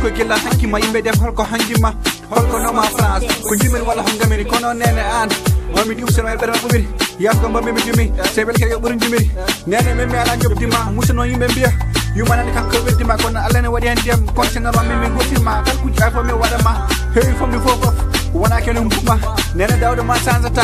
ko gilla hankima yimɓe def holko hanjima Holko noma France, ko jimin walla ho gamiri kono nene an. Mami ɗi useno e ɓerema ɓuɓiri Yafko mbammi mi jumi, sebel ke yo ɓuri jumiri. Nene min mi ala jobdima, musuno yimɓe mbiya yumanani kanko weddima kono allah ne waɗi hen ndiyam conteneur min min gotirma kala kuji ay fo min waɗama heewi famɗi fof fof wona kene humpuma nene dawde ma sansata